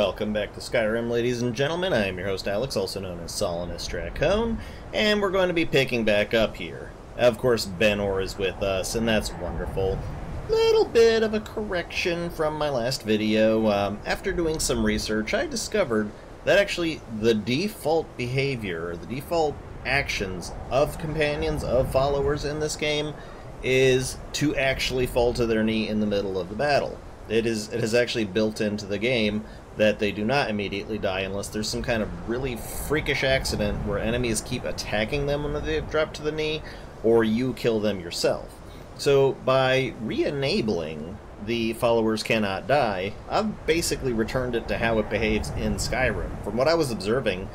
Welcome back to Skyrim, ladies and gentlemen. I am your host Alex, also known as Solanus Dracon, and we're going to be picking back up here. Of course, Benor is with us, and that's wonderful. Little bit of a correction from my last video. Um, after doing some research, I discovered that actually the default behavior, the default actions of companions, of followers in this game, is to actually fall to their knee in the middle of the battle. It is it is actually built into the game that they do not immediately die unless there's some kind of really freakish accident where enemies keep attacking them when they drop to the knee, or you kill them yourself. So by re-enabling the followers cannot die, I've basically returned it to how it behaves in Skyrim. From what I was observing,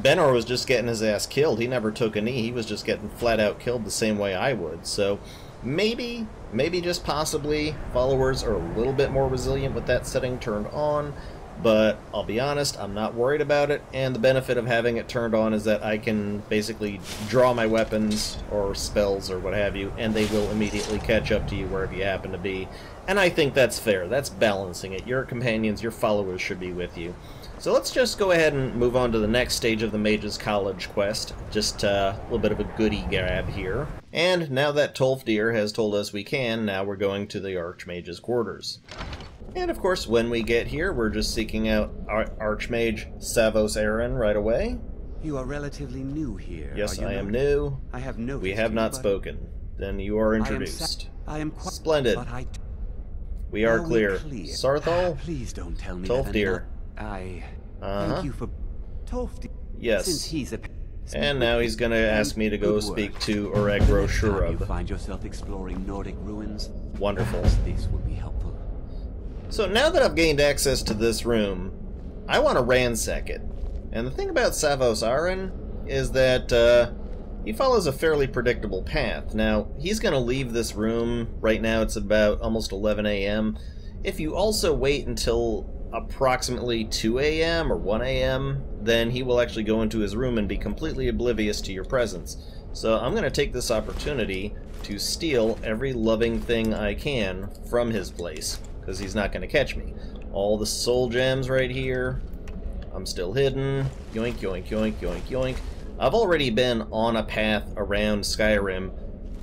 Benor was just getting his ass killed. He never took a knee. He was just getting flat out killed the same way I would. So maybe, maybe just possibly, followers are a little bit more resilient with that setting turned on. But I'll be honest, I'm not worried about it, and the benefit of having it turned on is that I can basically draw my weapons or spells or what have you, and they will immediately catch up to you wherever you happen to be. And I think that's fair. That's balancing it. Your companions, your followers should be with you. So let's just go ahead and move on to the next stage of the Mage's College quest. Just uh, a little bit of a goody grab here. And now that Tolfdir has told us we can, now we're going to the Archmage's quarters. And of course, when we get here, we're just seeking out Ar Archmage Savos Aren right away. You are relatively new here. Yes, I am new. I have no. We have not spoken. Then you are introduced. I am, I am Splendid. We are clear. clear. Saarthal? Please don't tell me Tolfdir. I uh -huh. thank you for Tolfdir. Yes. Since he's a and now he's going to ask me to go speak to Urag gro-Shub. You find yourself exploring Nordic ruins. Wonderful. This will be helpful. So now that I've gained access to this room, I want to ransack it. And the thing about Savos Aren is that uh, he follows a fairly predictable path. Now, he's going to leave this room, right now it's about almost 11 a.m. If you also wait until approximately 2 a.m. or 1 a.m., then he will actually go into his room and be completely oblivious to your presence. So I'm going to take this opportunity to steal every loving thing I can from his place because he's not going to catch me. All the soul gems right here. I'm still hidden. Yoink, yoink, yoink, yoink, yoink. I've already been on a path around Skyrim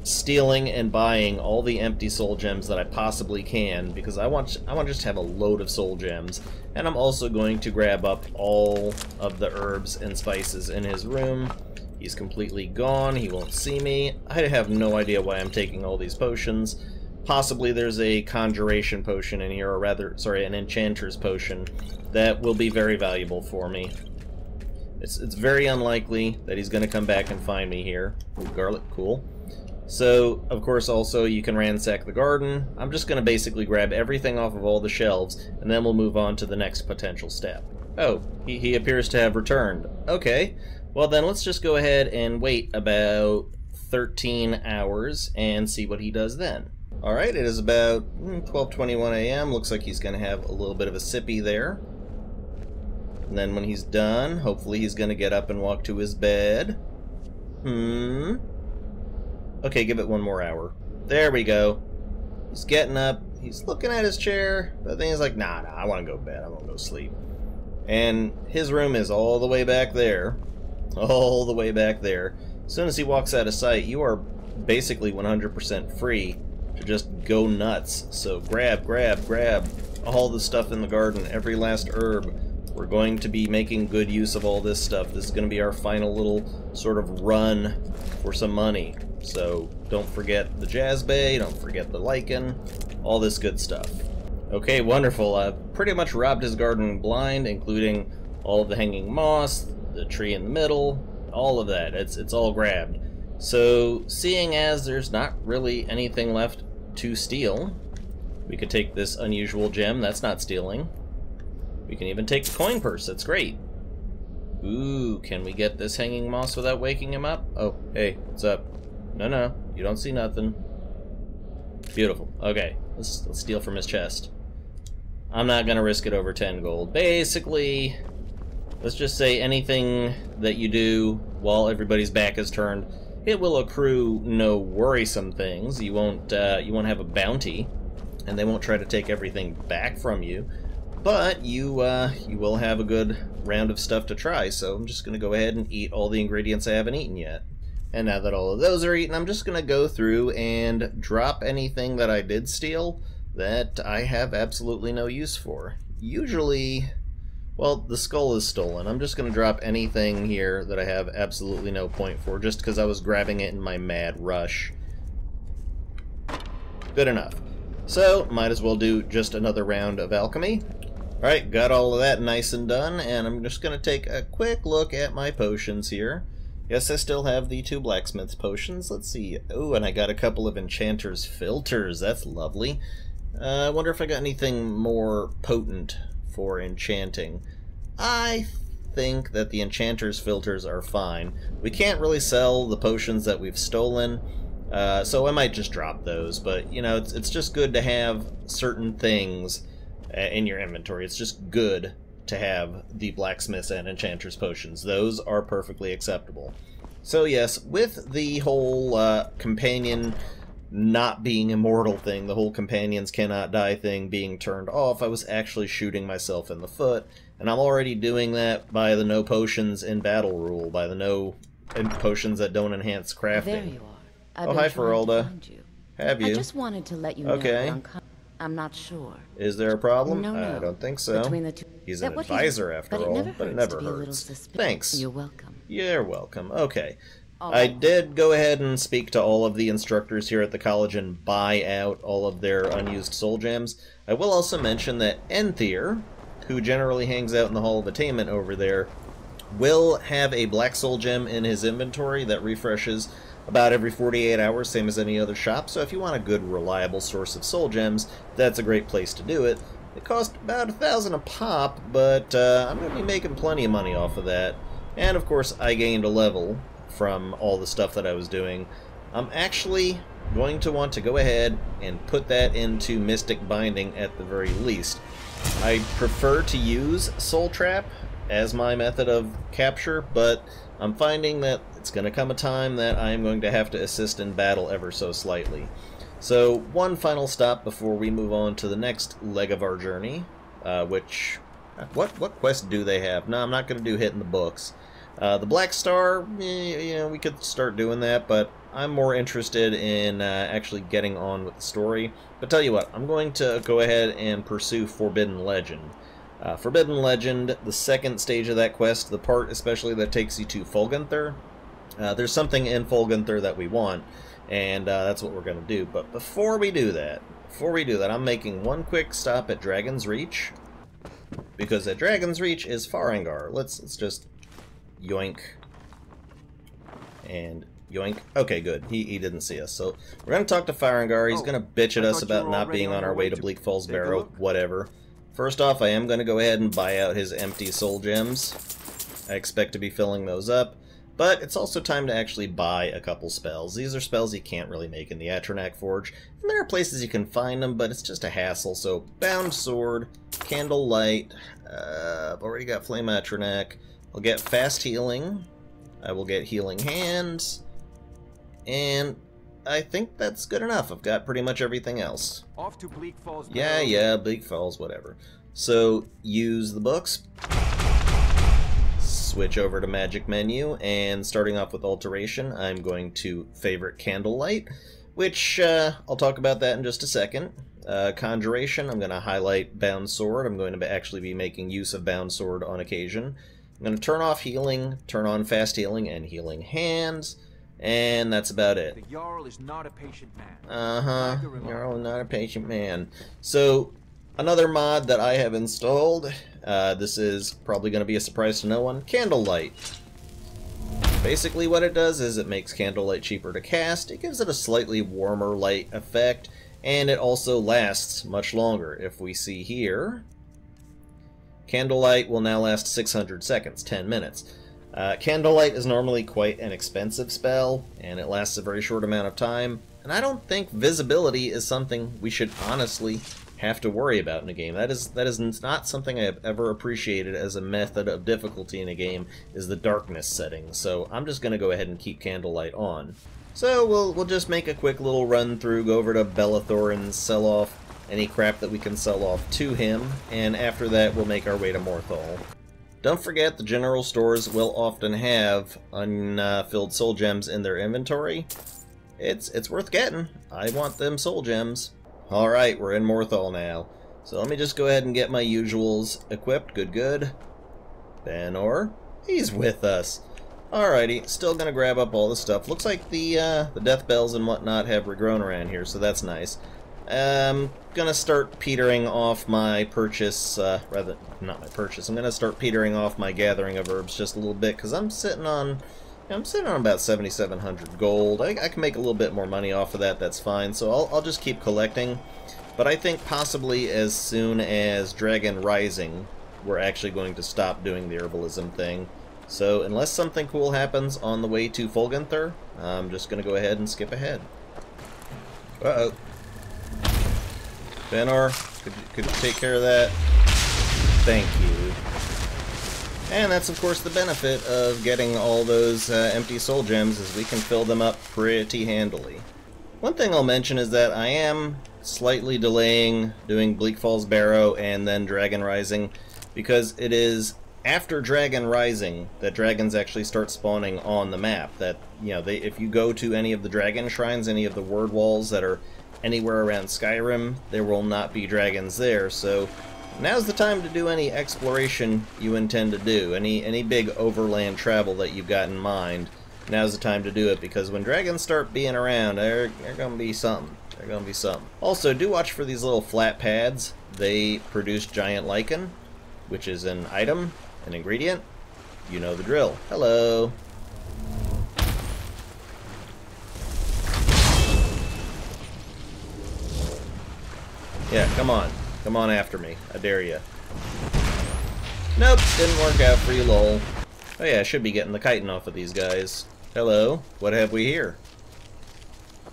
stealing and buying all the empty soul gems that I possibly can because I want I want to just have a load of soul gems and I'm also going to grab up all of the herbs and spices in his room he's completely gone he won't see me I have no idea why I'm taking all these potions possibly there's a conjuration potion in here, or rather, sorry, an enchanter's potion that will be very valuable for me. It's, it's very unlikely that he's going to come back and find me here. Ooh, garlic, cool. So, of course, also you can ransack the garden. I'm just going to basically grab everything off of all the shelves, and then we'll move on to the next potential step. Oh, he, he appears to have returned. Okay, well then let's just go ahead and wait about 13 hours and see what he does then. Alright, it is about 12.21 hmm, a.m. Looks like he's going to have a little bit of a sippy there. And then when he's done, hopefully he's going to get up and walk to his bed. Hmm. Okay, give it one more hour. There we go. He's getting up. He's looking at his chair. But then he's like, nah, nah, I want to go to bed. I want to go sleep. And his room is all the way back there. All the way back there. As soon as he walks out of sight, you are basically 100% free to just go nuts. So grab, grab, grab all the stuff in the garden, every last herb. We're going to be making good use of all this stuff. This is going to be our final little sort of run for some money. So don't forget the Jazbay, don't forget the lichen, all this good stuff. Okay, wonderful. I've pretty much robbed his garden blind, including all of the hanging moss, the tree in the middle, all of that. It's, it's all grabbed. So, seeing as there's not really anything left to steal. We could take this unusual gem, that's not stealing. We can even take the coin purse, that's great. Ooh, can we get this hanging moss without waking him up? Oh, hey, what's up? No, no, you don't see nothing. Beautiful. Okay, let's, let's steal from his chest. I'm not gonna risk it over 10 gold. Basically, let's just say anything that you do while everybody's back is turned it will accrue no worrisome things. You won't uh, you won't have a bounty, and they won't try to take everything back from you. But you uh, you will have a good round of stuff to try, so I'm just going to go ahead and eat all the ingredients I haven't eaten yet. And now that all of those are eaten, I'm just going to go through and drop anything that I did steal that I have absolutely no use for. Usually, well, the skull is stolen. I'm just going to drop anything here that I have absolutely no point for, just because I was grabbing it in my mad rush. Good enough. So, might as well do just another round of alchemy. Alright, got all of that nice and done, and I'm just going to take a quick look at my potions here. Yes, I still have the two blacksmith's potions. Let's see. Oh, and I got a couple of enchanter's filters. That's lovely. Uh, I wonder if I got anything more potent for enchanting. I think that the enchanter's filters are fine. We can't really sell the potions that we've stolen, uh, so I might just drop those. But, you know, it's, it's just good to have certain things uh, in your inventory. It's just good to have the blacksmith's and enchanter's potions. Those are perfectly acceptable. So yes, with the whole uh, companion not being immortal thing, the whole companions cannot die thing being turned off, I was actually shooting myself in the foot, and I'm already doing that by the no potions in battle rule, by the no potions that don't enhance crafting. There you are. I've oh, hi, trying Faralda. to find you. Have you? I just wanted to let you know Okay. I'm, not sure. Is there a problem? No, no. I don't think so. Between the two, He's an he- advisor after but all, it but it never to be a little hurts. Thanks. You're welcome. You're welcome. Okay. All I did go ahead and speak to all of the instructors here at the college and buy out all of their unused soul gems. I will also mention that Enthir, who generally hangs out in the Hall of Attainment over there, will have a black soul gem in his inventory that refreshes about every 48 hours, same as any other shop. So if you want a good, reliable source of soul gems, that's a great place to do it. It cost about a thousand a pop, but uh, I'm going to be making plenty of money off of that. And of course, I gained a level from all the stuff that I was doing. I'm actually going to want to go ahead and put that into Mystic Binding at the very least. I prefer to use Soul Trap as my method of capture, but I'm finding that it's going to come a time that I'm going to have to assist in battle ever so slightly. So, one final stop before we move on to the next leg of our journey, uh, which... What, what quest do they have? No, I'm not going to do hitting the books. Uh, the Black Star, eh, you know, we could start doing that, but I'm more interested in uh, actually getting on with the story. But tell you what, I'm going to go ahead and pursue Forbidden Legend. Uh, Forbidden Legend, the second stage of that quest, the part especially that takes you to Folgunthur, uh, there's something in Folgunthur that we want, and uh, that's what we're going to do. But before we do that, before we do that, I'm making one quick stop at Dragon's Reach, because at Dragon's Reach is Farengar. Let's let's just yoink and yoink. Okay, good. He, he didn't see us. So we're going to talk to Farengar. He's Oh, going to bitch at I us about not being on our way to Bleak Falls Barrow. Whatever. First off, I am going to go ahead and buy out his empty soul gems. I expect to be filling those up. But it's also time to actually buy a couple spells. These are spells you can't really make in the Atronach Forge. And there are places you can find them, but it's just a hassle. So, Bound Sword, Candle Light, uh, I've already got Flame Atronach. I'll get Fast Healing. I will get Healing Hands. And I think that's good enough. I've got pretty much everything else. Off to Bleak Falls. Yeah, yeah, Bleak Falls, whatever. So, use the books. Switch over to Magic Menu, and starting off with Alteration, I'm going to favorite Candlelight, which uh, I'll talk about that in just a second. Uh, Conjuration, I'm going to highlight Bound Sword. I'm going to actually be making use of Bound Sword on occasion. I'm going to turn off Healing, turn on Fast Healing, and Healing Hands, and that's about it. The Jarl is not a patient man. Uh huh. Neither am not a patient man. So, another mod that I have installed. Uh, this is probably going to be a surprise to no one. Candlelight. Basically, what it does is it makes Candlelight cheaper to cast. It gives it a slightly warmer light effect, and it also lasts much longer. If we see here, Candlelight will now last 600 seconds, 10 minutes. Uh, Candlelight is normally quite an expensive spell, and it lasts a very short amount of time. And I don't think visibility is something we should honestly have to worry about in a game. That is that is not something I have ever appreciated as a method of difficulty in a game is the darkness setting. So I'm just going to go ahead and keep Candlelight on. So we'll we'll just make a quick little run through, go over to Bellathorin, sell off any crap that we can sell off to him, and after that we'll make our way to Morthal. Don't forget the general stores will often have unfilled soul gems in their inventory. It's it's worth getting. I want them soul gems. Alright, we're in Morthal now. So let me just go ahead and get my usuals equipped. Good, good. Benor, he's with us. Alrighty, still gonna grab up all the stuff. Looks like the uh, the death bells and whatnot have regrown around here, so that's nice. Um, gonna start petering off my purchase, uh, rather, not my purchase, I'm gonna start petering off my gathering of herbs just a little bit, because I'm sitting on, I'm sitting on about 7,700 gold. I, I, can make a little bit more money off of that, that's fine, so I'll, I'll just keep collecting. But I think possibly as soon as Dragon Rising, we're actually going to stop doing the herbalism thing. So unless something cool happens on the way to Folgunthur, I'm just going to go ahead and skip ahead. Uh-oh. Benor, could could you take care of that? Thank you. And that's of course the benefit of getting all those uh, empty soul gems is we can fill them up pretty handily. One thing I'll mention is that I am slightly delaying doing Bleak Falls Barrow and then Dragon Rising because it is after Dragon Rising that dragons actually start spawning on the map. That, you know, they if you go to any of the dragon shrines, any of the word walls that are anywhere around Skyrim, there will not be dragons there, so now's the time to do any exploration you intend to do, any any big overland travel that you've got in mind. Now's the time to do it, because when dragons start being around, they're, they're gonna be something. They're gonna be something. Also, do watch for these little flat pads. They produce giant lichen, which is an item, an ingredient. You know the drill. Hello. Yeah, come on. Come on after me. I dare you. Nope, didn't work out for you, lol. Oh yeah, I should be getting the chitin off of these guys. Hello, what have we here?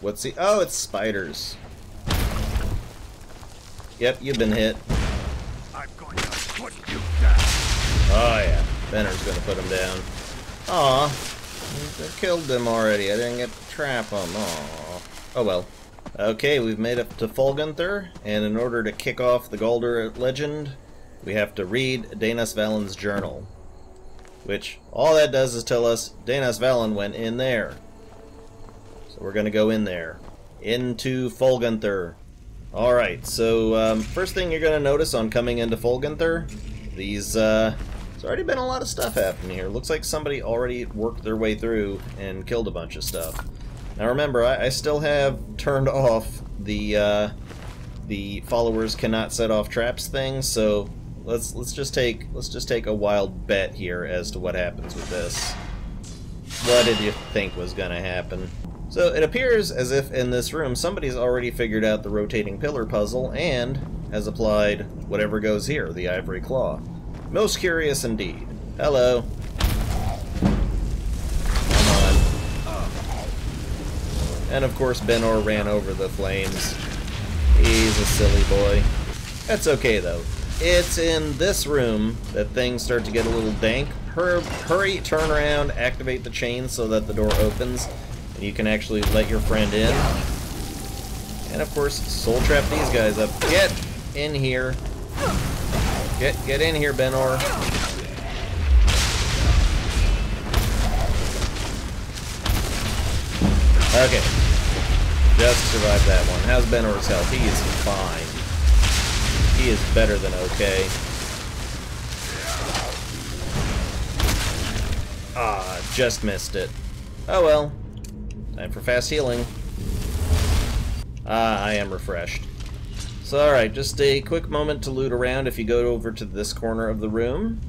What's the... Oh, it's spiders. Yep, you've been hit. I'm going to put you down. Oh yeah, Benor's gonna put him down. Aw, I killed them already. I didn't get to trap them. Aw. Oh well. Okay, we've made it to Folgunthur, and in order to kick off the Gauldur legend, we have to read Daynas Valen's journal. Which, all that does is tell us Daynas Valen went in there. So we're gonna go in there. Into Folgunthur. Alright, so um, first thing you're gonna notice on coming into Folgunthur, these, uh, there's already been a lot of stuff happening here. Looks like somebody already worked their way through and killed a bunch of stuff. Now remember, I, I still have turned off the uh, the followers cannot set off traps thing, so let's let's just take let's just take a wild bet here as to what happens with this. What did you think was gonna happen? So it appears as if in this room somebody's already figured out the rotating pillar puzzle and has applied whatever goes here, the ivory claw. Most curious indeed. Hello. And of course Benor ran over the flames. He's a silly boy. That's okay though. It's in this room that things start to get a little dank. Hur hurry, turn around, activate the chain so that the door opens, and you can actually let your friend in. And of course, soul trap these guys up. Get in here. Get get in here, Benor. Okay. Just survived that one. How's Benor's health? He is fine. He is better than okay. Ah, just missed it. Oh well. Time for fast healing. Ah, I am refreshed. So alright, just a quick moment to loot around if you go over to this corner of the room.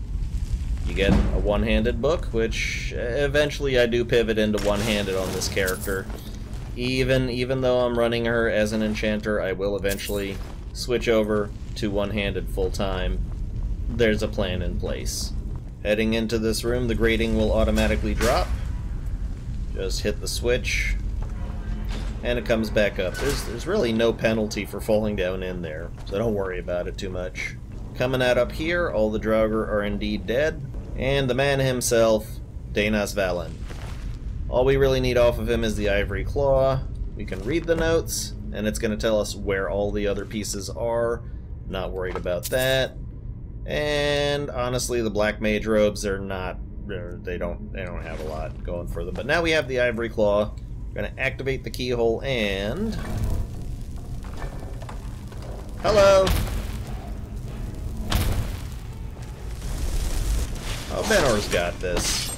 You get a one-handed book, which eh, eventually I do pivot into one-handed on this character. Even even though I'm running her as an enchanter, I will eventually switch over to one-handed full-time. There's a plan in place. Heading into this room, the grating will automatically drop. Just hit the switch, and it comes back up. There's, there's really no penalty for falling down in there, so don't worry about it too much. Coming out up here, all the Draugr are indeed dead, and the man himself, Daynas Valen. All we really need off of him is the Ivory Claw. We can read the notes, and it's going to tell us where all the other pieces are. Not worried about that. And honestly, the black mage robes are not they don't they don't have a lot going for them. But now we have the ivory claw. We're gonna activate the keyhole and Hello. Benor's got this.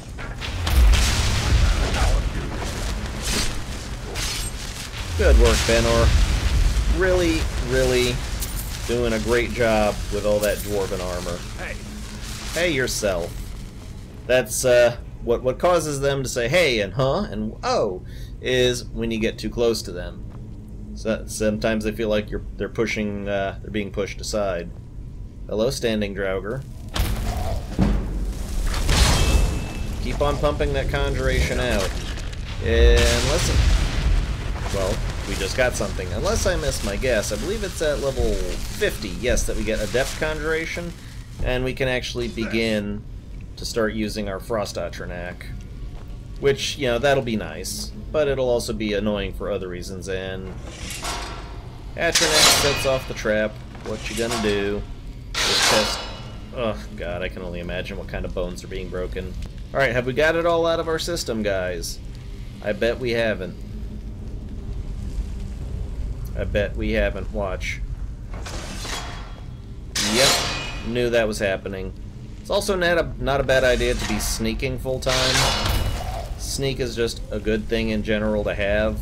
Good work, Benor. Really, really doing a great job with all that dwarven armor. Hey, Hey yourself. That's uh, what what causes them to say hey and huh and oh is when you get too close to them. So, sometimes they feel like you're they're pushing uh, they're being pushed aside. Hello, standing Draugr. Keep on pumping that conjuration out. Unless it, well, we just got something. Unless I missed my guess, I believe it's at level 50. Yes, that we get adept conjuration, and we can actually begin to start using our Frost Atronach. Which, you know, that'll be nice, but it'll also be annoying for other reasons, and... Atronach sets off the trap. What you gonna do? Just test... Oh, God, I can only imagine what kind of bones are being broken. Alright, have we got it all out of our system, guys? I bet we haven't. I bet we haven't. Watch. Yep, knew that was happening. It's also not a, not a bad idea to be sneaking full time. Sneak is just a good thing in general to have.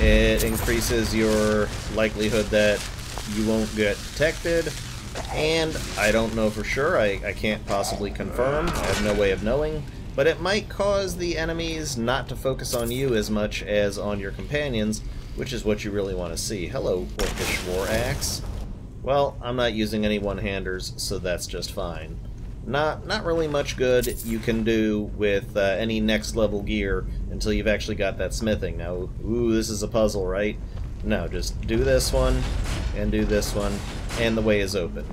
It increases your likelihood that you won't get detected. And I don't know for sure, I, I can't possibly confirm, I have no way of knowing, but it might cause the enemies not to focus on you as much as on your companions, which is what you really want to see. Hello, Orcish War Axe. Well, I'm not using any one-handers, so that's just fine. Not not really much good you can do with uh, any next level gear until you've actually got that smithing. Now, ooh, this is a puzzle, right? No, just do this one, and do this one, and the way is open.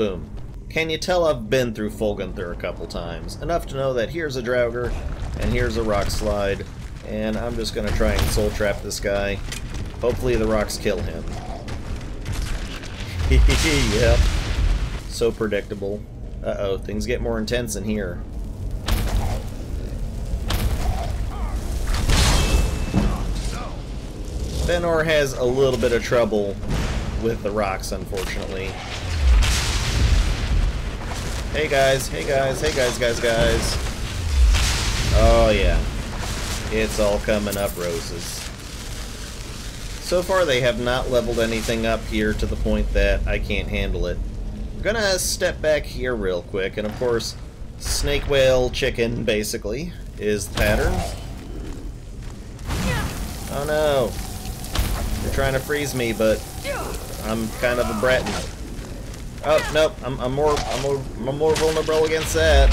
Boom. Can you tell I've been through Folgunthur a couple times? Enough to know that here's a Draugr, and here's a rock slide, and I'm just gonna try and soul trap this guy. Hopefully the rocks kill him. yep. So predictable. Uh-oh, things get more intense in here. Benor has a little bit of trouble with the rocks, unfortunately. Hey guys, hey guys, hey guys, guys, guys. Oh yeah. It's all coming up roses. So far they have not leveled anything up here to the point that I can't handle it. I'm gonna step back here real quick, and of course, snake whale chicken, basically, is the pattern. Oh no. They're trying to freeze me, but I'm kind of a Breton. Oh, nope, I'm, I'm more I'm more I'm more vulnerable against that.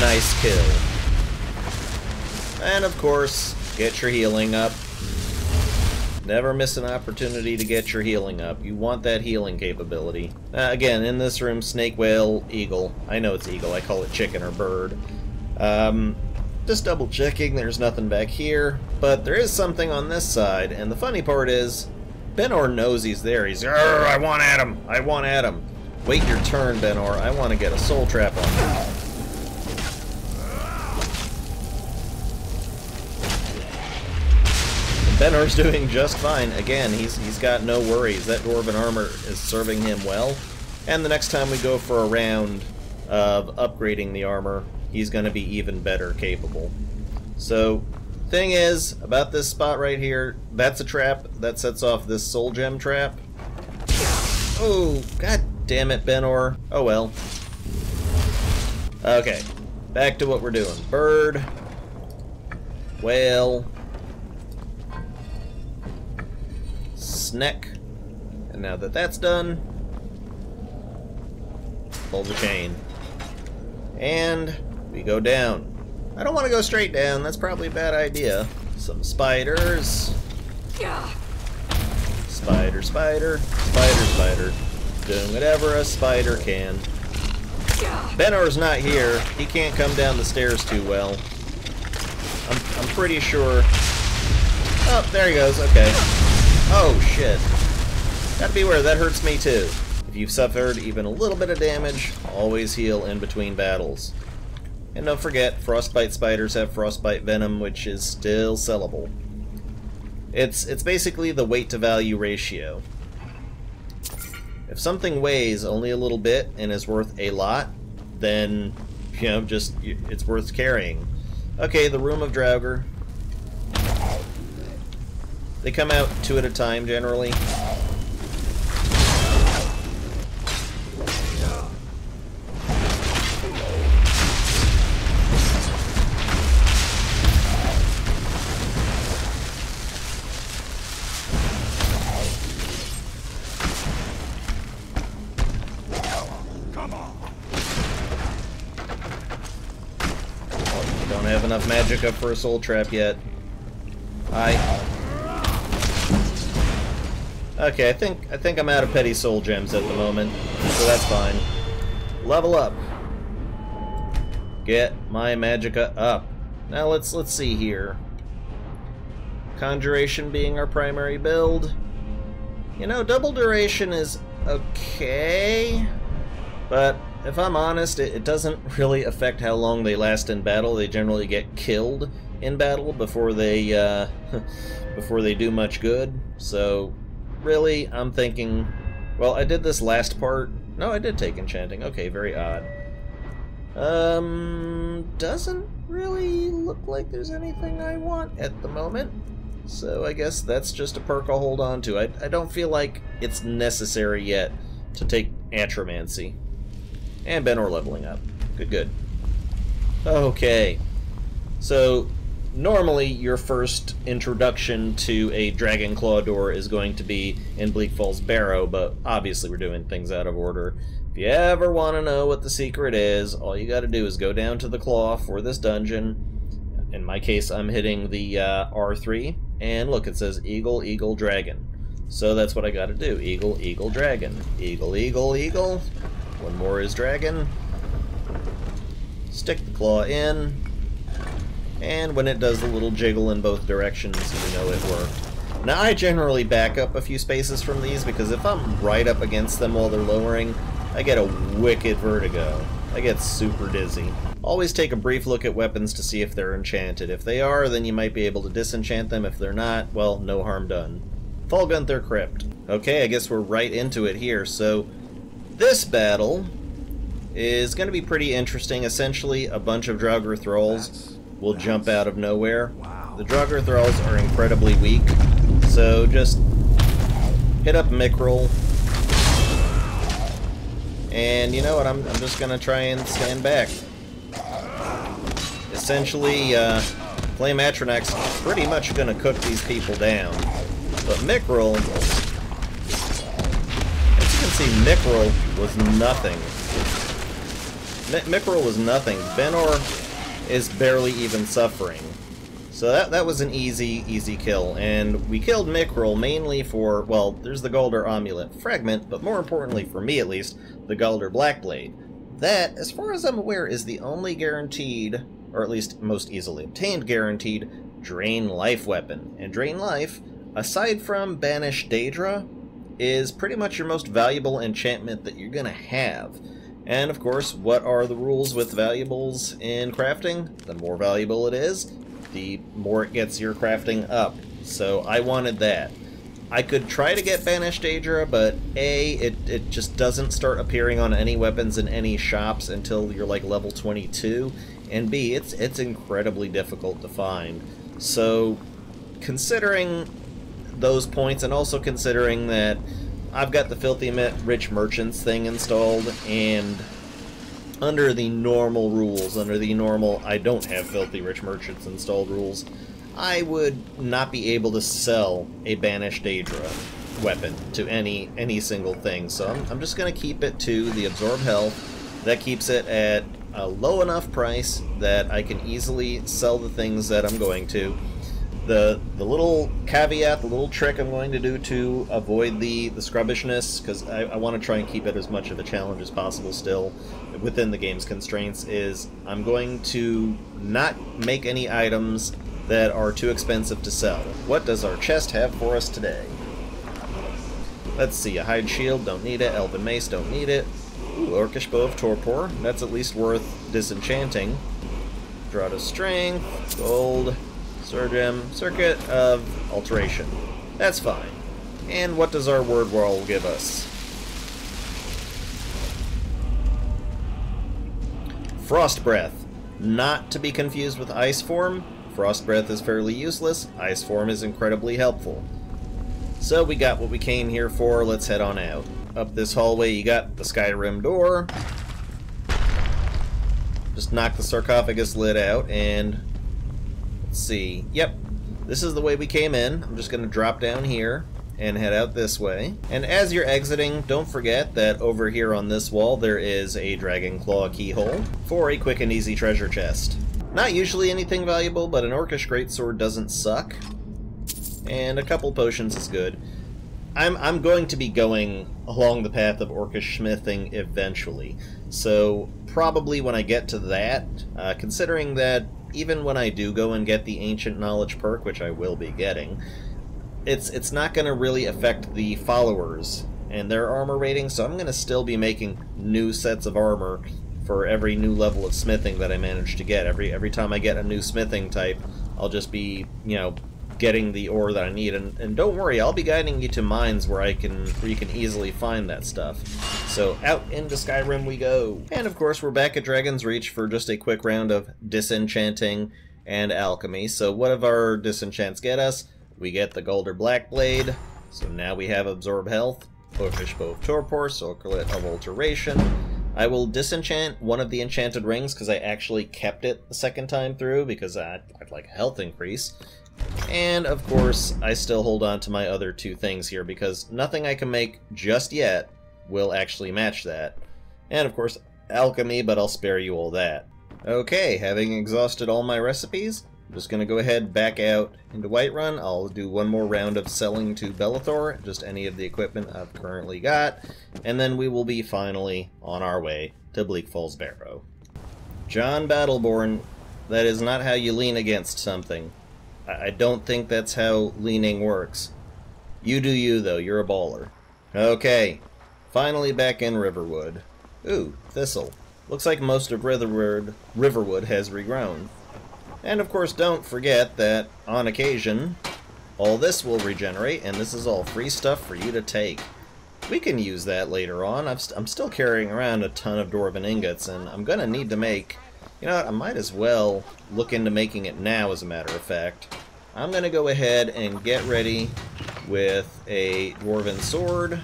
Nice kill. And of course, get your healing up. Never miss an opportunity to get your healing up. You want that healing capability. Uh, again, in this room, snake, whale, eagle. I know it's eagle, I call it chicken or bird. Um, just double checking, there's nothing back here, but there is something on this side, and the funny part is, Benor knows he's there. He's, I want Adam, I want Adam. Wait your turn, Benor, I want to get a soul trap on you. Benor's doing just fine. Again, he's he's got no worries. That Dwarven armor is serving him well. And the next time we go for a round of upgrading the armor, he's going to be even better capable. So, thing is, about this spot right here, that's a trap that sets off this soul gem trap. Oh, god damn it, Benor. Oh well. Okay, back to what we're doing. Bird, whale, Sneck. And now that that's done, pull the chain. And we go down. I don't want to go straight down, that's probably a bad idea. Some spiders. Yeah. Spider, spider, spider, spider. Doing whatever a spider can. Yeah. Benor's not here. He can't come down the stairs too well. I'm, I'm pretty sure... Oh, there he goes. Okay. Oh, shit. Gotta beware, that hurts me too. If you've suffered even a little bit of damage, always heal in between battles. And don't forget, frostbite spiders have frostbite venom, which is still sellable. It's, it's basically the weight to value ratio. If something weighs only a little bit and is worth a lot, then, you know, just, it's worth carrying. Okay, the Room of Draugr. They come out two at a time, generally. Magic up for a soul trap yet. I. Okay, I think I think I'm out of petty soul gems at the moment, so that's fine. Level up. Get my magicka up. Now let's let's see here. Conjuration being our primary build. You know, double duration is okay, but if I'm honest, it, it doesn't really affect how long they last in battle. They generally get killed in battle before they uh, before they do much good. So, really, I'm thinking. Well, I did this last part. No, I did take enchanting. Okay, very odd. Um, doesn't really look like there's anything I want at the moment. So I guess that's just a perk I'll hold on to. I, I don't feel like it's necessary yet to take Atromancy. And Benor leveling up. Good, good. Okay. So, normally your first introduction to a Dragon Claw door is going to be in Bleak Falls Barrow, but obviously we're doing things out of order. If you ever want to know what the secret is, all you gotta do is go down to the claw for this dungeon. In my case, I'm hitting the uh, R3, and look, it says Eagle, Eagle, Dragon. So that's what I gotta do. Eagle, Eagle, Dragon. Eagle, Eagle, Eagle. One more is Dragon. Stick the claw in. And when it does the little jiggle in both directions, you know it worked. Now, I generally back up a few spaces from these because if I'm right up against them while they're lowering, I get a wicked vertigo. I get super dizzy. Always take a brief look at weapons to see if they're enchanted. If they are, then you might be able to disenchant them. If they're not, well, no harm done. Folgunthur Crypt. Okay, I guess we're right into it here. So, this battle is going to be pretty interesting. Essentially, a bunch of Draugr Thralls will jump out of nowhere. The Draugr Thralls are incredibly weak, so just hit up Mikrul. And you know what, I'm, I'm just going to try and stand back. Essentially, uh, Flame Atronach's pretty much going to cook these people down. But Mikrul, as you can see, was nothing. Mikrul was nothing. Benor is barely even suffering. So that that was an easy, easy kill. And we killed Mikrul mainly for, well, there's the Gauldur Amulet Fragment, but more importantly, for me at least, the Gauldur Blackblade. That, as far as I'm aware, is the only guaranteed, or at least most easily obtained guaranteed, Drain Life weapon. And Drain Life, aside from Banish Daedra, is pretty much your most valuable enchantment that you're gonna have. And of course, what are the rules with valuables in crafting? The more valuable it is, the more it gets your crafting up. So I wanted that. I could try to get Banished Daedra, but A, it, it just doesn't start appearing on any weapons in any shops until you're like level 22, and B, it's, it's incredibly difficult to find. So, considering those points, and also considering that I've got the Filthy Rich Merchants thing installed, and under the normal rules, under the normal I don't have Filthy Rich Merchants installed rules, I would not be able to sell a Banished Daedra weapon to any any single thing. So I'm, I'm just going to keep it to the Absorb Health. That keeps it at a low enough price that I can easily sell the things that I'm going to. The the little caveat, the little trick I'm going to do to avoid the the scrubbishness, because I, I want to try and keep it as much of a challenge as possible still within the game's constraints, is I'm going to not make any items that are too expensive to sell. What does our chest have for us today? Let's see, a hide shield, don't need it. Elven mace, don't need it. Ooh, Orcish bow of torpor, that's at least worth disenchanting. Draught of strength, gold, Surgem, Circlet of Alteration. That's fine. And what does our word wall give us? Frost Breath. Not to be confused with Ice Form. Frost Breath is fairly useless. Ice Form is incredibly helpful. So we got what we came here for. Let's head on out. Up this hallway you got the Skyrim door. Just knock the sarcophagus lid out and Let's see. Yep. This is the way we came in. I'm just going to drop down here and head out this way. And as you're exiting, don't forget that over here on this wall there is a Dragon Claw keyhole for a quick and easy treasure chest. Not usually anything valuable, but an Orcish Greatsword doesn't suck. And a couple potions is good. I'm, I'm going to be going along the path of Orcish smithing eventually. So probably when I get to that, uh, considering that even when I do go and get the Ancient Knowledge perk, which I will be getting, it's it's not going to really affect the followers and their armor rating, so I'm going to still be making new sets of armor for every new level of smithing that I manage to get. Every every time I get a new smithing type, I'll just be, you know, getting the ore that I need. And, and don't worry, I'll be guiding you to mines where I can where you can easily find that stuff. So out into Skyrim we go. And of course we're back at Dragon's Reach for just a quick round of disenchanting and alchemy. So what of our disenchants get us? We get the Gauldur Black Blade. So now we have Absorb Health, Orcish Bow of Torpor, Circlet of Alteration. I will disenchant one of the enchanted rings because I actually kept it the second time through because I'd, I'd like a health increase. And, of course, I still hold on to my other two things here, because nothing I can make just yet will actually match that. And, of course, alchemy, but I'll spare you all that. Okay, having exhausted all my recipes, I'm just going to go ahead back out into Whiterun. I'll do one more round of selling to Belethor, just any of the equipment I've currently got, and then we will be finally on our way to Bleak Falls Barrow. Jon Battle-Born, that is not how you lean against something. I don't think that's how leaning works. You do you, though. You're a baller. Okay. Finally back in Riverwood. Ooh, thistle. Looks like most of Riverwood, Riverwood has regrown. And of course, don't forget that, on occasion, all this will regenerate, and this is all free stuff for you to take. We can use that later on. i am still carrying around a ton of Dwarven ingots, and I'm going to need to make you know what, I might as well look into making it now, as a matter of fact. I'm going to go ahead and get ready with a Dwarven Sword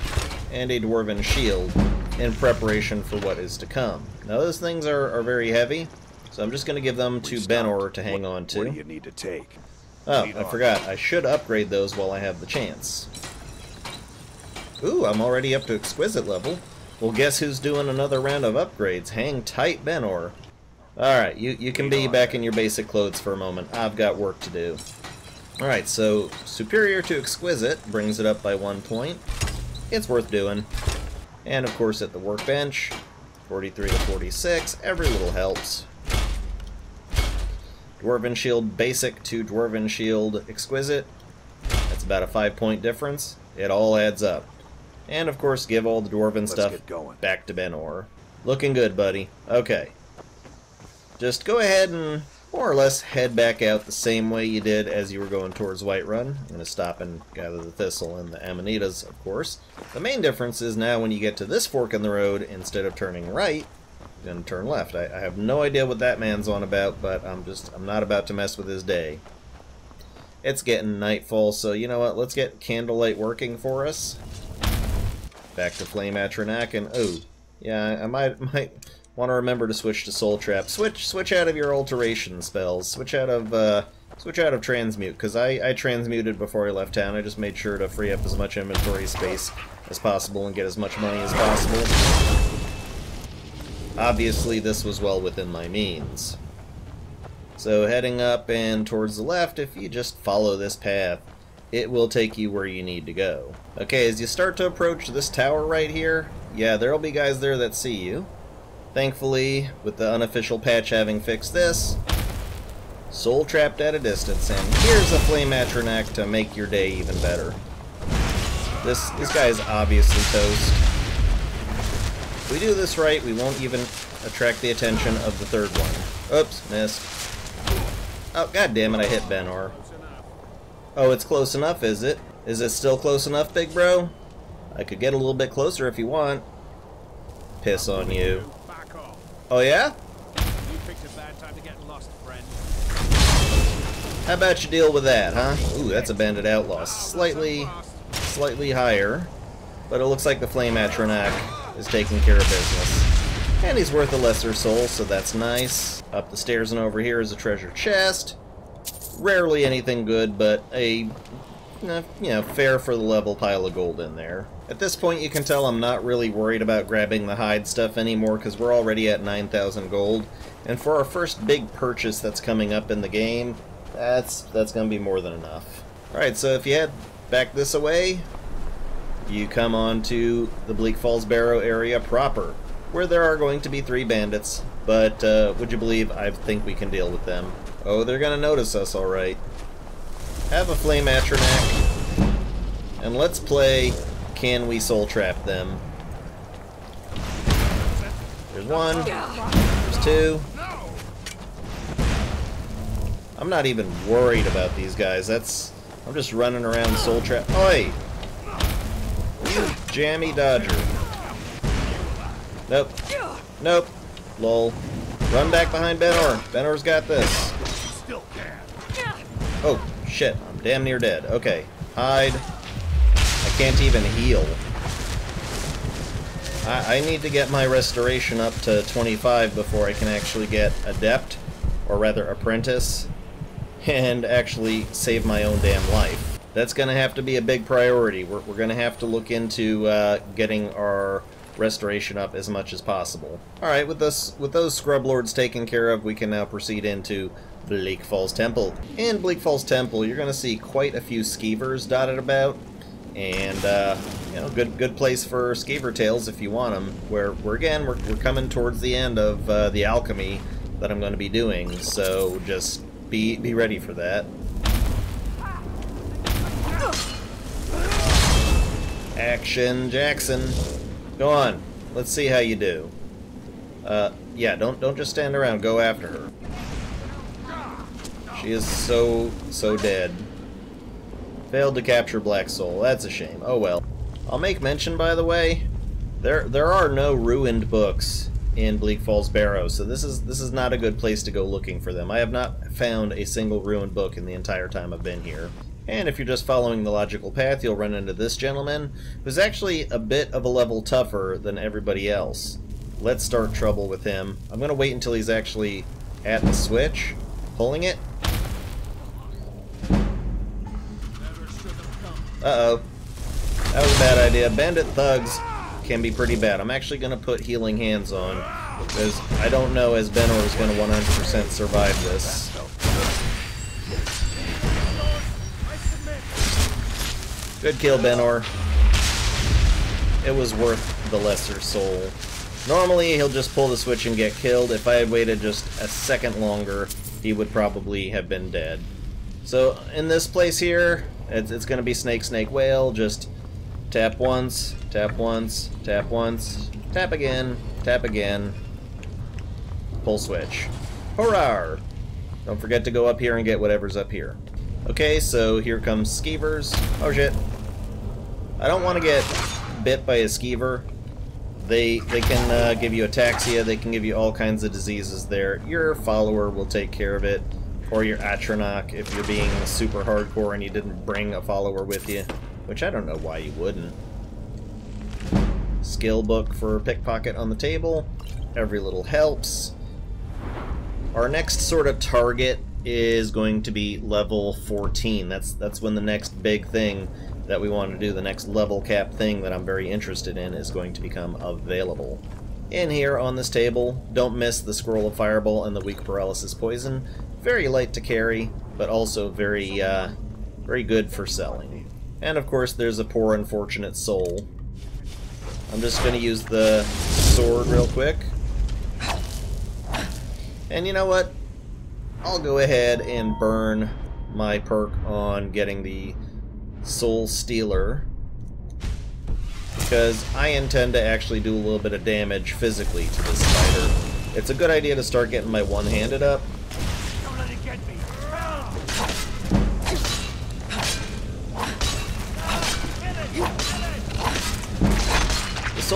and a Dwarven Shield in preparation for what is to come. Now those things are, are very heavy, so I'm just going to give them to Benor to hang on to. What do you need to take? Oh, I forgot. I should upgrade those while I have the chance. Ooh, I'm already up to exquisite level. Well, guess who's doing another round of upgrades? Hang tight, Benor. Alright, you, you can be back in your basic clothes for a moment. I've got work to do. Alright, so Superior to Exquisite brings it up by one point. It's worth doing. And of course at the workbench, 43 to 46, every little helps. Dwarven Shield Basic to Dwarven Shield Exquisite. That's about a five point difference. It all adds up. And of course give all the Dwarven Let's stuff back to Benor. Looking good, buddy. Okay just go ahead and more or less head back out the same way you did as you were going towards Whiterun. I'm going to stop and gather the thistle and the amanitas, of course. The main difference is now when you get to this fork in the road, instead of turning right, you're going to turn left. I, I have no idea what that man's on about, but I'm just, I'm not about to mess with his day. It's getting nightfall, so you know what, let's get candlelight working for us. Back to Flame Atronach, and oh, yeah, I might, might Want to remember to switch to Soul Trap. Switch switch out of your alteration spells. Switch out of uh, switch out of transmute because I I transmuted before I left town. I just made sure to free up as much inventory space as possible and get as much money as possible. Obviously, this was well within my means. So heading up and towards the left, if you just follow this path, it will take you where you need to go. Okay, as you start to approach this tower right here, yeah, there'll be guys there that see you. Thankfully, with the unofficial patch having fixed this, soul trapped at a distance, and here's a flame atronach to make your day even better. This this guy is obviously toast. If we do this right, we won't even attract the attention of the third one. Oops, missed. Oh, god damn it, I hit Benor. Oh, it's close enough, is it? Is it still close enough, big bro? I could get a little bit closer if you want. Piss on you. Oh yeah? You picked a bad time to get lost, friend. How about you deal with that, huh? Ooh, that's a bandit outlaw. Slightly, slightly higher, but it looks like the Flame Atronach is taking care of business. And he's worth a lesser soul, so that's nice. Up the stairs and over here is a treasure chest. Rarely anything good, but a you know, fair for the level pile of gold in there. At this point, you can tell I'm not really worried about grabbing the hide stuff anymore because we're already at 9,000 gold. And for our first big purchase that's coming up in the game, that's that's going to be more than enough. Alright, so if you head back this way, you come on to the Bleak Falls Barrow area proper, where there are going to be three bandits, but uh, would you believe I think we can deal with them. Oh, they're going to notice us alright. Have a Flame Atronach, and let's play Can We Soul Trap Them. There's one, there's two. I'm not even worried about these guys. That's I'm just running around soul trap. Oi! Jammy dodger. Nope. Nope. Lol. Run back behind Benor. Benor's got this. Oh, shit. I'm damn near dead. Okay. Hide. Can't even heal. I, I need to get my restoration up to 25 before I can actually get Adept, or rather Apprentice, and actually save my own damn life. That's going to have to be a big priority. We're, we're going to have to look into uh, getting our restoration up as much as possible. Alright, with, this, with those scrub lords taken care of, we can now proceed into Bleak Falls Temple. In Bleak Falls Temple, you're going to see quite a few skeevers dotted about, and uh, you know, good good place for skeever tails if you want them. Where we're again, we're, we're coming towards the end of uh, the alchemy that I'm going to be doing, so just be be ready for that. Action, Jackson. Go on. Let's see how you do. Uh, yeah, don't don't just stand around. Go after her. She is so so dead. Failed to capture Black Soul. That's a shame. Oh well. I'll make mention, by the way, there there are no ruined books in Bleak Falls Barrow, so this is this is not a good place to go looking for them. I have not found a single ruined book in the entire time I've been here. And if you're just following the logical path, you'll run into this gentleman, who's actually a bit of a level tougher than everybody else. Let's start trouble with him. I'm going to wait until he's actually at the switch, pulling it. Uh-oh. That was a bad idea. Bandit thugs can be pretty bad. I'm actually going to put healing hands on, because I don't know as Benor is going to 100% survive this. Good kill, Benor. It was worth the lesser soul. Normally, he'll just pull the switch and get killed. If I had waited just a second longer, he would probably have been dead. So, in this place here, it's, it's going to be Snake, Snake, Whale. Just tap once, tap once, tap once, tap again, tap again. Pull switch. Hurrah! Don't forget to go up here and get whatever's up here. Okay, so here comes skeevers. Oh shit. I don't want to get bit by a skeever. They they can uh, give you ataxia, they can give you all kinds of diseases there. Your follower will take care of it. Or your Atronach if you're being super hardcore and you didn't bring a follower with you. Which I don't know why you wouldn't. Skill book for pickpocket on the table. Every little helps. Our next sort of target is going to be level 14. That's that's when the next big thing that we want to do, the next level cap thing that I'm very interested in, is going to become available. in here on this table. Don't miss the Scroll of Fireball and the Weak Paralysis Poison. Very light to carry, but also very, uh, very good for selling. And of course, there's a poor unfortunate soul. I'm just going to use the sword real quick. And you know what? I'll go ahead and burn my perk on getting the Soul Stealer because I intend to actually do a little bit of damage physically to this spider. It's a good idea to start getting my one-handed up.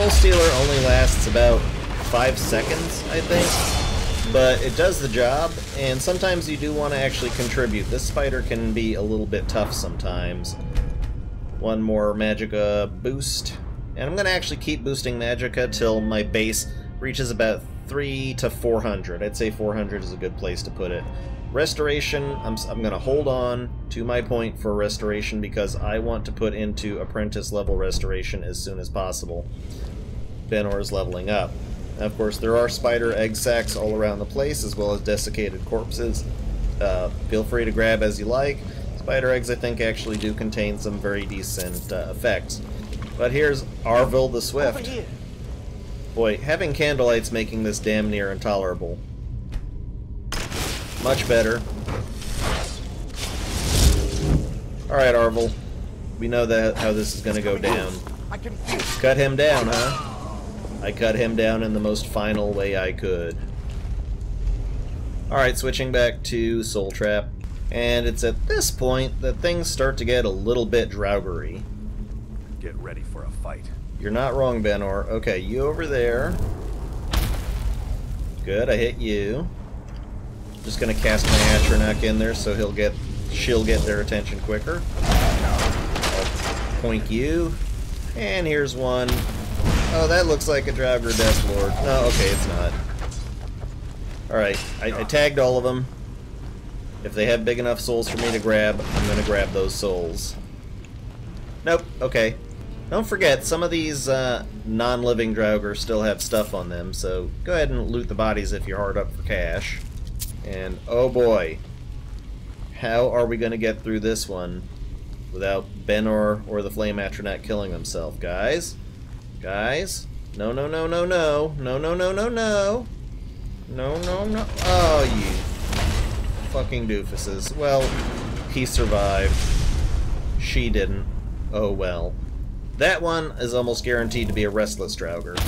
Soul Stealer only lasts about five seconds, I think, but it does the job, and sometimes you do want to actually contribute. This spider can be a little bit tough sometimes. One more Magicka boost, and I'm going to actually keep boosting Magicka till my base reaches about 3 to 400. I'd say 400 is a good place to put it. Restoration, I'm, I'm going to hold on to my point for restoration because I want to put into apprentice level restoration as soon as possible. Benor is leveling up. Now, of course, there are spider egg sacs all around the place as well as desiccated corpses. Uh, feel free to grab as you like. Spider eggs, I think, actually do contain some very decent uh, effects. But here's Arvel the Swift. Boy, having candlelights making this damn near intolerable. Much better. Alright, Arvel. We know that how this is gonna go down. I can feel Cut him down, huh? I cut him down in the most final way I could. Alright, switching back to Soul Trap. And it's at this point that things start to get a little bit draugery. Get ready for a fight. You're not wrong, Benor. Okay, you over there. Good, I hit you. Just gonna cast my Atronach in there so he'll get she'll get their attention quicker. I'll poink you. And here's one. Oh, that looks like a Draugr Death Lord. No, okay, it's not. Alright, I, I tagged all of them. If they have big enough souls for me to grab, I'm gonna grab those souls. Nope, okay. Don't forget, some of these uh, non-living Draugr still have stuff on them, so go ahead and loot the bodies if you're hard up for cash. And oh boy, how are we going to get through this one without Benor or the Flame Atronach killing themselves, guys? Guys? No, no, no, no, no. No, no, no, no, no. No, no, no. Oh, you fucking doofuses. Well, he survived. She didn't. Oh well. That one is almost guaranteed to be a restless Draugr.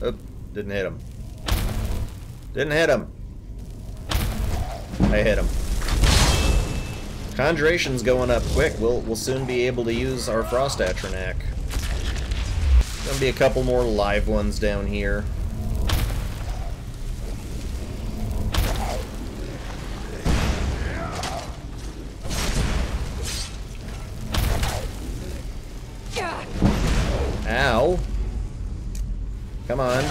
Oh, didn't hit him. Didn't hit him. I hit him. Conjuration's going up quick. We'll we'll soon be able to use our Frost Atronach. Gonna be a couple more live ones down here. Ow. Come on.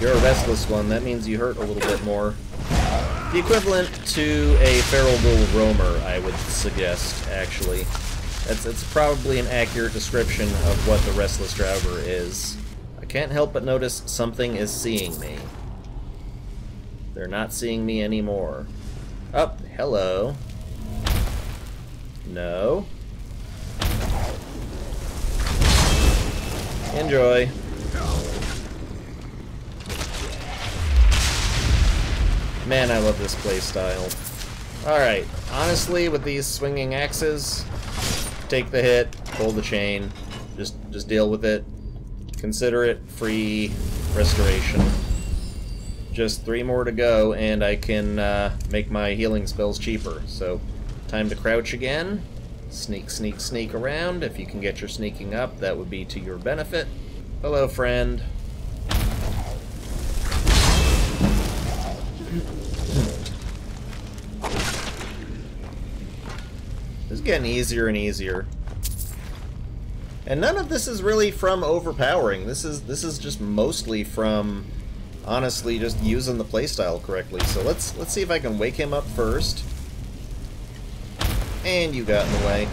You're a restless one. That means you hurt a little bit more. The equivalent to a feral ghoul roamer, I would suggest, actually. That's, that's probably an accurate description of what the Restless Draugr is. I can't help but notice something is seeing me. They're not seeing me anymore. Up, oh, hello. No. Enjoy. Man, I love this playstyle. Alright, honestly, with these swinging axes, take the hit, pull the chain, just just deal with it. Consider it free restoration. Just three more to go, and I can uh, make my healing spells cheaper. So, time to crouch again. Sneak, sneak, sneak around. If you can get your sneaking up, that would be to your benefit. Hello, friend. Is getting easier and easier. And none of this is really from overpowering. This is this is just mostly from honestly just using the playstyle correctly. So let's let's see if I can wake him up first. And you got in the way.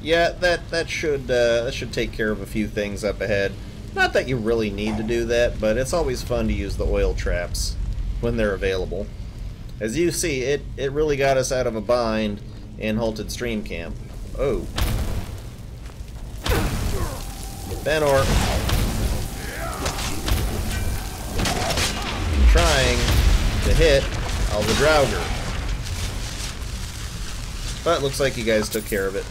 Yeah, that that should uh, that should take care of a few things up ahead. Not that you really need to do that, but it's always fun to use the oil traps when they're available. As you see, it, it really got us out of a bind and Halted Stream Camp. Oh. Benor. I'm trying to hit Alva Draugr. But looks like you guys took care of it.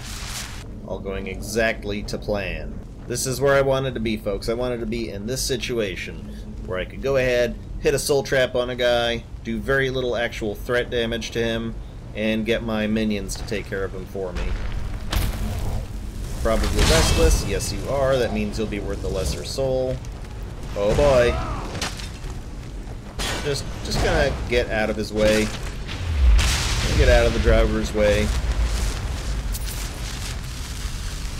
All going exactly to plan. This is where I wanted to be, folks. I wanted to be in this situation where I could go ahead, hit a soul trap on a guy, do very little actual threat damage to him, and get my minions to take care of him for me. Probably restless. Yes, you are. That means you'll be worth a lesser soul. Oh boy. Just, just gonna get out of his way. Get out of the Draugr's way.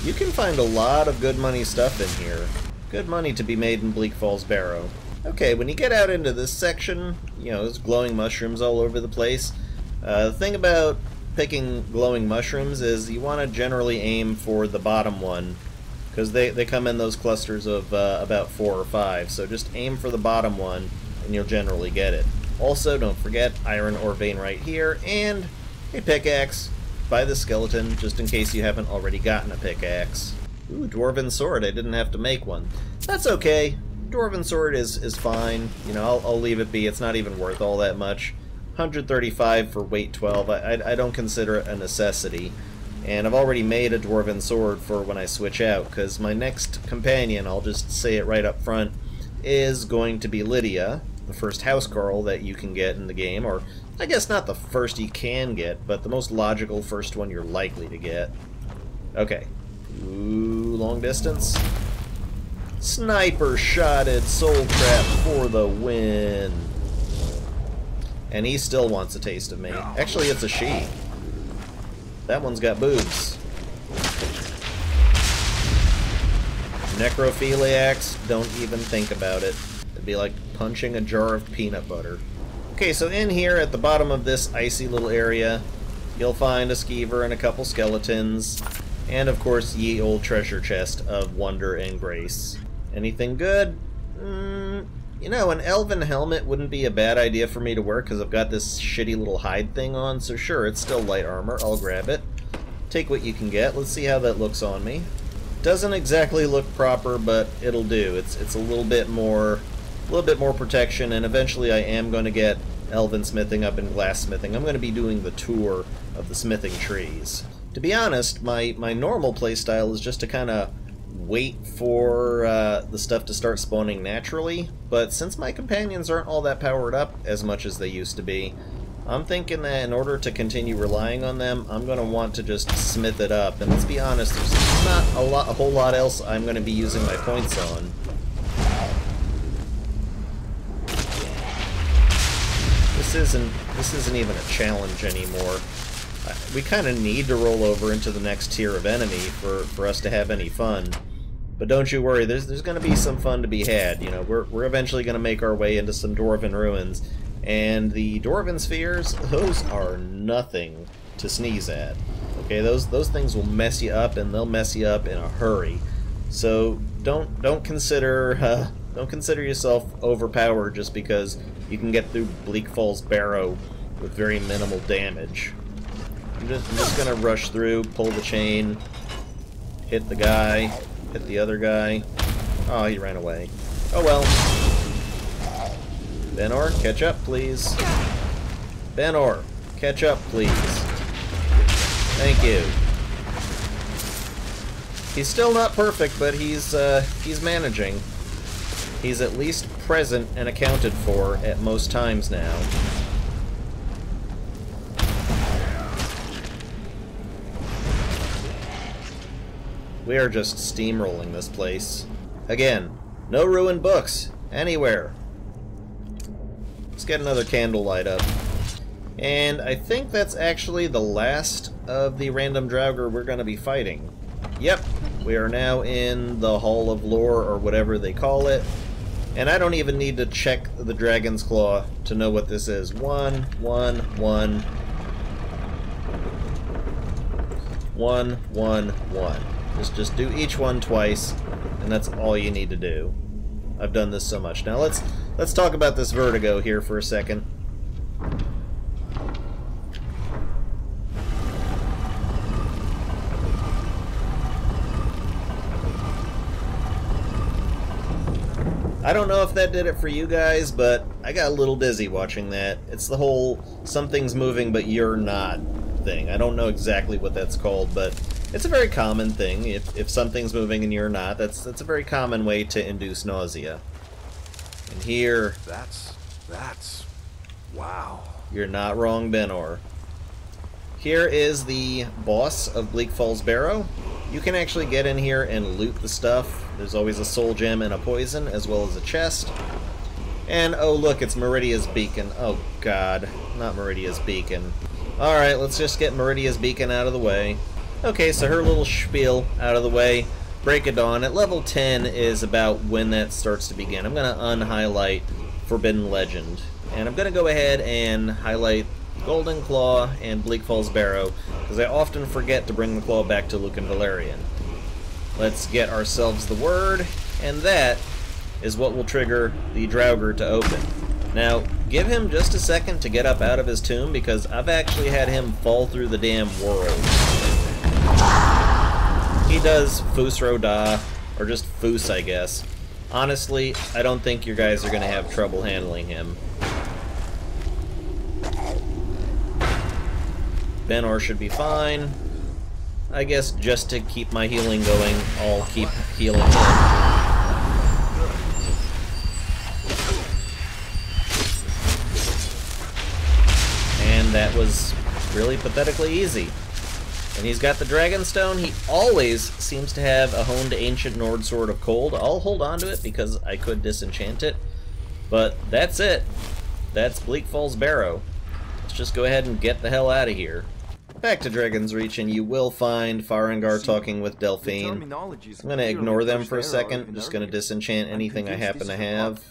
You can find a lot of good money stuff in here. Good money to be made in Bleak Falls Barrow. Okay, when you get out into this section, you know, there's glowing mushrooms all over the place. Uh, the thing about picking glowing mushrooms is you want to generally aim for the bottom one because they, they come in those clusters of uh, about four or five. So just aim for the bottom one and you'll generally get it. Also, don't forget iron ore vein right here and a pickaxe by the skeleton just in case you haven't already gotten a pickaxe. Ooh, dwarven sword. I didn't have to make one. That's okay. Dwarven sword is, is fine. You know, I'll, I'll leave it be. It's not even worth all that much. 135 for weight 12. I, I, I don't consider it a necessity. And I've already made a Dwarven sword for when I switch out, because my next companion, I'll just say it right up front, is going to be Lydia, the first housecarl that you can get in the game, or I guess not the first you can get, but the most logical first one you're likely to get. Okay. Ooh, long distance. Sniper shotted soul trap for the win. And he still wants a taste of me. Actually, it's a she. That one's got boobs. Necrophiliacs, don't even think about it. It'd be like punching a jar of peanut butter. Okay, so in here at the bottom of this icy little area, you'll find a skeever and a couple skeletons, and of course ye old treasure chest of wonder and grace. Anything good? Mm, you know, an elven helmet wouldn't be a bad idea for me to wear because I've got this shitty little hide thing on, so sure, it's still light armor. I'll grab it. Take what you can get. Let's see how that looks on me. Doesn't exactly look proper, but it'll do. It's it's a little bit more a little bit more protection, and eventually I am going to get elven smithing up in glassmithing. I'm going to be doing the tour of the smithing trees. To be honest, my, my normal playstyle is just to kind of wait for uh, the stuff to start spawning naturally, but since my companions aren't all that powered up as much as they used to be, I'm thinking that in order to continue relying on them, I'm going to want to just smith it up. And let's be honest, there's not a, lot, a whole lot else I'm going to be using my points on. This isn't this isn't even a challenge anymore. We kind of need to roll over into the next tier of enemy for, for us to have any fun. But don't you worry, there's there's going to be some fun to be had. You know, we're, we're eventually going to make our way into some Dwarven ruins. And the Dwarven spheres, those are nothing to sneeze at. Okay, those those things will mess you up, and they'll mess you up in a hurry. So don't don't consider uh, don't consider yourself overpowered just because you can get through Bleak Falls Barrow with very minimal damage. I'm just, I'm just gonna rush through, pull the chain, hit the guy, hit the other guy. Oh, he ran away. Oh well. Benor, catch up, please. Benor, catch up, please. Thank you. He's still not perfect, but he's uh, he's managing. He's at least present and accounted for at most times now. We are just steamrolling this place. Again, no ruined books, anywhere. Let's get another candle light up. And I think that's actually the last of the random Draugr we're going to be fighting. Yep, we are now in the Hall of Lore, or whatever they call it. And I don't even need to check the Dragon's Claw to know what this is. One, one, one. one, one, one. Just just do each one twice, and that's all you need to do. I've done this so much. Now let's let's talk about this vertigo here for a second. I don't know if that did it for you guys, but I got a little dizzy watching that. It's the whole something's moving but you're not thing. I don't know exactly what that's called, but it's a very common thing. If, if something's moving and you're not, that's that's a very common way to induce nausea. And here, That's... that's... Wow. you're not wrong, Benor. Here is the boss of Bleak Falls Barrow. You can actually get in here and loot the stuff. There's always a soul gem and a poison, as well as a chest. And, oh look, it's Meridia's Beacon. Oh god, not Meridia's Beacon. Alright, let's just get Meridia's Beacon out of the way. Okay, so her little spiel out of the way. Break of Dawn at level 10 is about when that starts to begin. I'm going to unhighlight Forbidden Legend. And I'm going to go ahead and highlight Golden Claw and Bleak Falls Barrow, because I often forget to bring the claw back to Lucan Valerian. Let's get ourselves the word, and that is what will trigger the Draugr to open. Now, give him just a second to get up out of his tomb, because I've actually had him fall through the damn world. He does Fusro Da, or just Fus, I guess. Honestly, I don't think your guys are going to have trouble handling him. Benor should be fine. I guess just to keep my healing going, I'll keep healing him. And that was really pathetically easy. And he's got the Dragonstone. He always seems to have a honed Ancient Nord Sword of Cold. I'll hold on to it because I could disenchant it. But that's it. That's Bleak Falls Barrow. Let's just go ahead and get the hell out of here. Back to Dragonsreach, and you will find Farengar talking with Delphine. I'm going to ignore them for a second. I'm just going to disenchant anything I happen to have.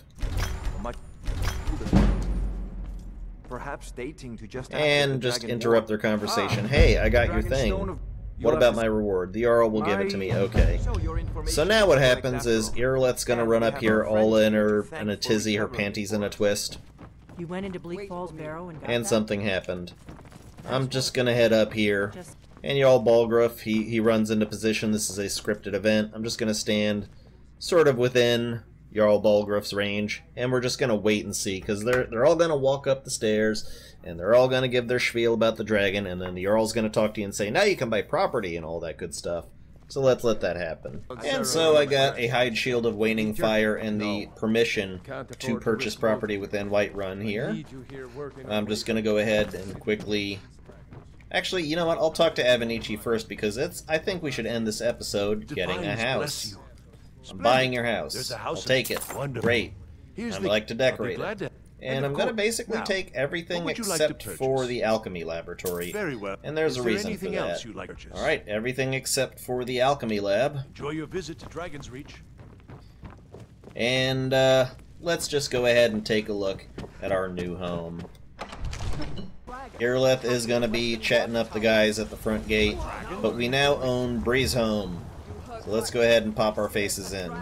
Perhaps dating to just And just interrupt their conversation. Hey, I got your thing. What about my reward? The Jarl will give it to me. Okay. So now what happens is Irileth's gonna run up here all in her in a tizzy, her panties in a twist, You went into Bleak Falls Barrow and got and that? something happened. I'm just gonna head up here. Just And Jarl Balgruuf, he, he runs into position. This is a scripted event. I'm just gonna stand sort of within Jarl Balgruuf's range, and we're just gonna wait and see, because they're they're all gonna walk up the stairs, and they're all gonna give their spiel about the dragon, and then the Jarl's gonna talk to you and say, now you can buy property and all that good stuff. So let's let that happen. And so I got a hide shield of waning fire and the permission to purchase property within Whiterun here. I'm just gonna go ahead and quickly Actually, you know what? I'll talk to Avenicci first because it's. I think we should end this episode getting a house. Bless. I'm buying your house. There's a house I'll take it. Wonderful. Great. Here's I'd the- like to decorate it. to- And of I'm going to basically Now, take everything what would you like except for the alchemy laboratory. Very well. And there's Is a there reason for anything that. else like? All right, everything except for the alchemy lab. Enjoy your visit to Dragonsreach. And uh, let's just go ahead and take a look at our new home. Irileth is going to be chatting up the guys at the front gate, but we now own Breeze Home. So let's go ahead and pop our faces in.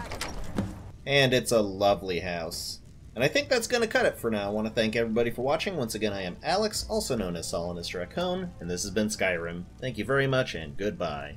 And it's a lovely house. And I think that's going to cut it for now. I want to thank everybody for watching. Once again, I am Alex, also known as Solanus Dracon, and this has been Skyrim. Thank you very much, and goodbye.